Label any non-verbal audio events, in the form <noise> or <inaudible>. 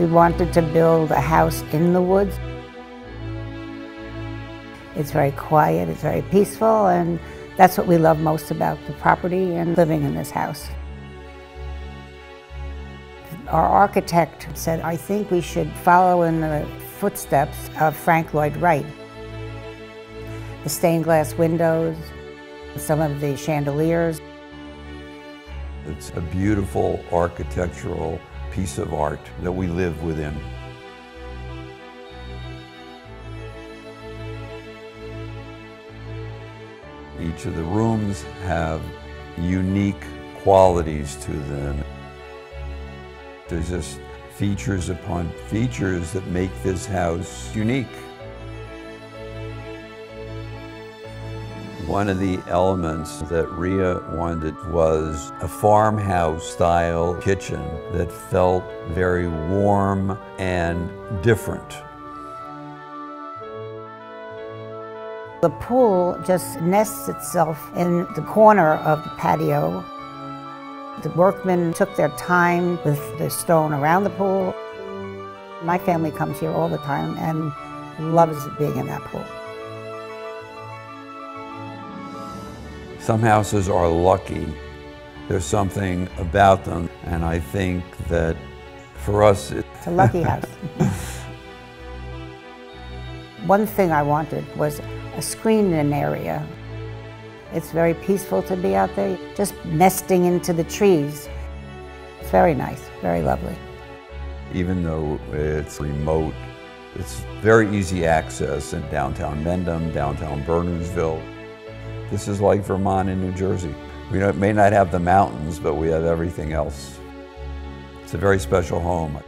We wanted to build a house in the woods. It's very quiet, it's very peaceful, and that's what we love most about the property and living in this house. Our architect said, I think we should follow in the footsteps of Frank Lloyd Wright. The stained glass windows, some of the chandeliers. It's a beautiful architectural piece of art that we live within. Each of the rooms have unique qualities to them. There's just features upon features that make this house unique. One of the elements that Ria wanted was a farmhouse style kitchen that felt very warm and different. The pool just nests itself in the corner of the patio. The workmen took their time with the stone around the pool. My family comes here all the time and loves being in that pool. Some houses are lucky. There's something about them, and I think that for us, it's a lucky house. <laughs> One thing I wanted was a screened-in an area. It's very peaceful to be out there, just nesting into the trees. It's very nice, very lovely. Even though it's remote, it's very easy access in downtown Mendham, downtown Bernardsville. This is like Vermont and New Jersey. We may not have the mountains, but we have everything else. It's a very special home.